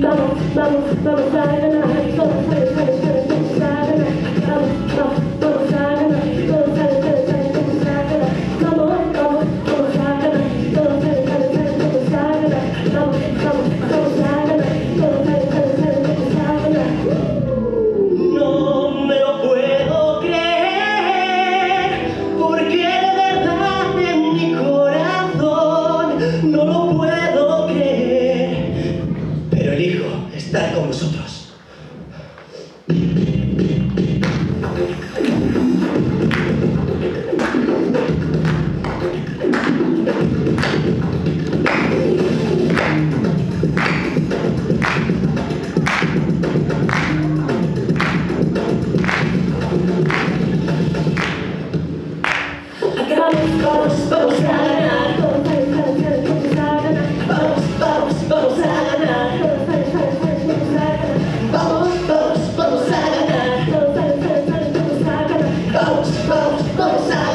vamos, vamos, vamos a ganar, vamos a ganar. estar con a Vamos, vamos, vamos. mãos,